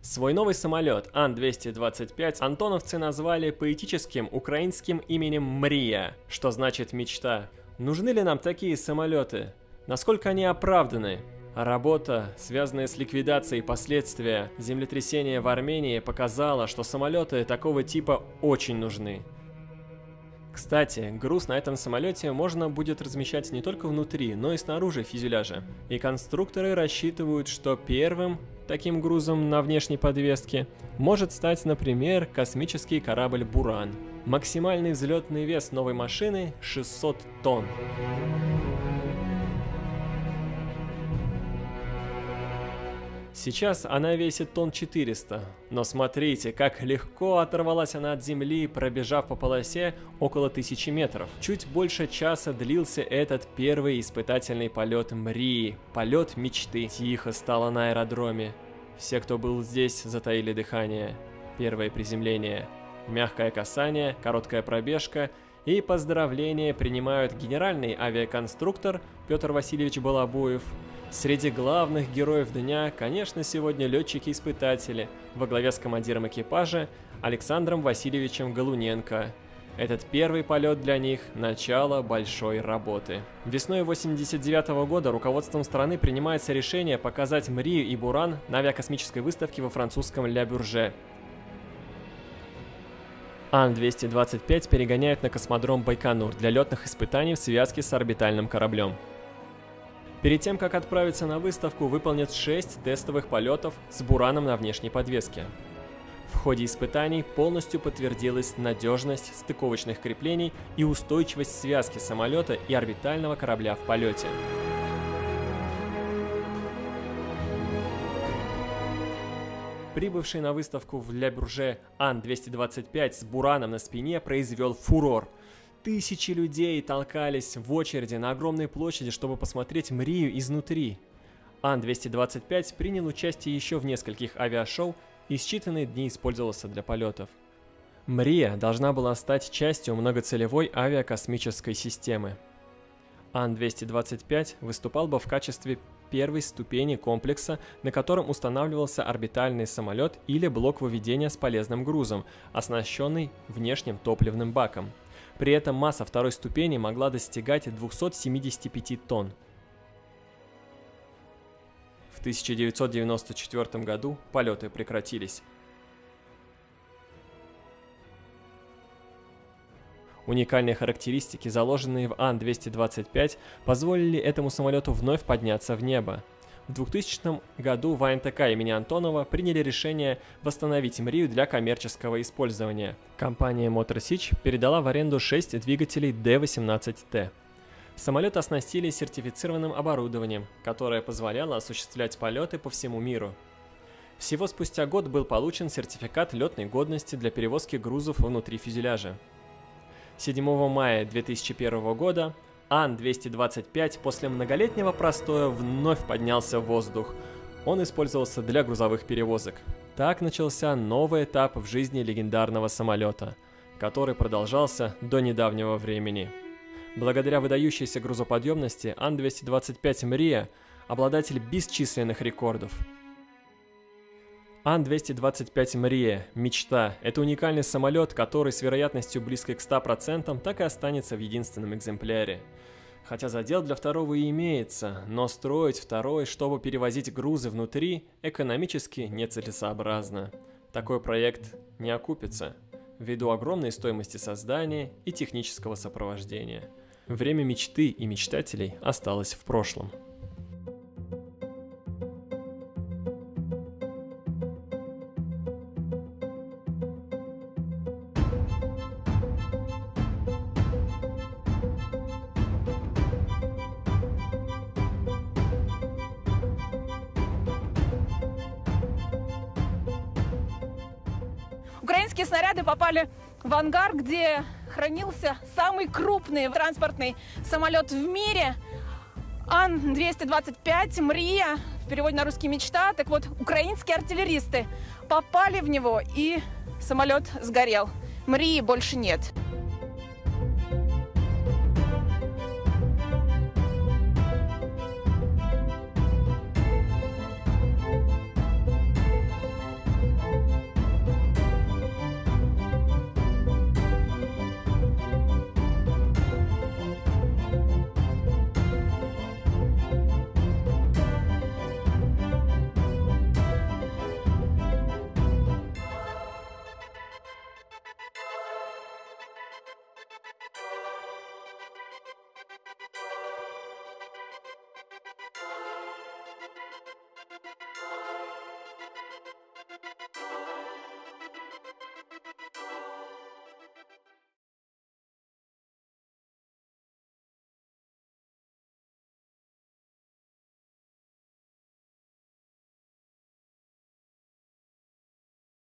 Свой новый самолет Ан-225 антоновцы назвали поэтическим украинским именем Мрия, что значит «мечта». Нужны ли нам такие самолеты? Насколько они оправданы? Работа, связанная с ликвидацией последствия землетрясения в Армении, показала, что самолеты такого типа очень нужны. Кстати, груз на этом самолете можно будет размещать не только внутри, но и снаружи фюзеляжа. И конструкторы рассчитывают, что первым таким грузом на внешней подвеске может стать, например, космический корабль «Буран». Максимальный взлетный вес новой машины 600 тонн. Сейчас она весит тонн 400, но смотрите, как легко оторвалась она от земли, пробежав по полосе около тысячи метров. Чуть больше часа длился этот первый испытательный полет Мрии, полет мечты. Тихо стало на аэродроме. Все, кто был здесь, затаили дыхание. Первое приземление. Мягкое касание, короткая пробежка и поздравления принимают генеральный авиаконструктор Петр Васильевич Балабуев, Среди главных героев дня, конечно, сегодня летчики-испытатели во главе с командиром экипажа Александром Васильевичем Галуненко. Этот первый полет для них – начало большой работы. Весной 89 -го года руководством страны принимается решение показать Мрию и Буран на авиакосмической выставке во французском Ля Бюрже. Ан-225 перегоняют на космодром Байконур для летных испытаний в связке с орбитальным кораблем. Перед тем, как отправиться на выставку, выполнят 6 тестовых полетов с бураном на внешней подвеске. В ходе испытаний полностью подтвердилась надежность стыковочных креплений и устойчивость связки самолета и орбитального корабля в полете. Прибывший на выставку в Ля Бурже Ан-225 с бураном на спине произвел фурор – Тысячи людей толкались в очереди на огромной площади, чтобы посмотреть Мрию изнутри. Ан-225 принял участие еще в нескольких авиашоу и считанные дни использовался для полетов. Мрия должна была стать частью многоцелевой авиакосмической системы. Ан-225 выступал бы в качестве первой ступени комплекса, на котором устанавливался орбитальный самолет или блок выведения с полезным грузом, оснащенный внешним топливным баком – при этом масса второй ступени могла достигать 275 тонн. В 1994 году полеты прекратились. Уникальные характеристики, заложенные в Ан-225, позволили этому самолету вновь подняться в небо. В 2000 году в АНТК имени Антонова приняли решение восстановить Мрию для коммерческого использования. Компания Motor передала в аренду 6 двигателей D18T. Самолет оснастили сертифицированным оборудованием, которое позволяло осуществлять полеты по всему миру. Всего спустя год был получен сертификат летной годности для перевозки грузов внутри фюзеляжа. 7 мая 2001 года Ан-225 после многолетнего простоя вновь поднялся в воздух. Он использовался для грузовых перевозок. Так начался новый этап в жизни легендарного самолета, который продолжался до недавнего времени. Благодаря выдающейся грузоподъемности Ан-225 Мрия – обладатель бесчисленных рекордов. Ан-225 Мрия – мечта. Это уникальный самолет, который с вероятностью близкой к 100% так и останется в единственном экземпляре – Хотя задел для второго и имеется, но строить второй, чтобы перевозить грузы внутри, экономически нецелесообразно. Такой проект не окупится, ввиду огромной стоимости создания и технического сопровождения. Время мечты и мечтателей осталось в прошлом. Украинские снаряды попали в ангар, где хранился самый крупный транспортный самолет в мире. Ан-225 «Мрия», в переводе на русский «Мечта». Так вот, украинские артиллеристы попали в него, и самолет сгорел. «Мрии» больше нет.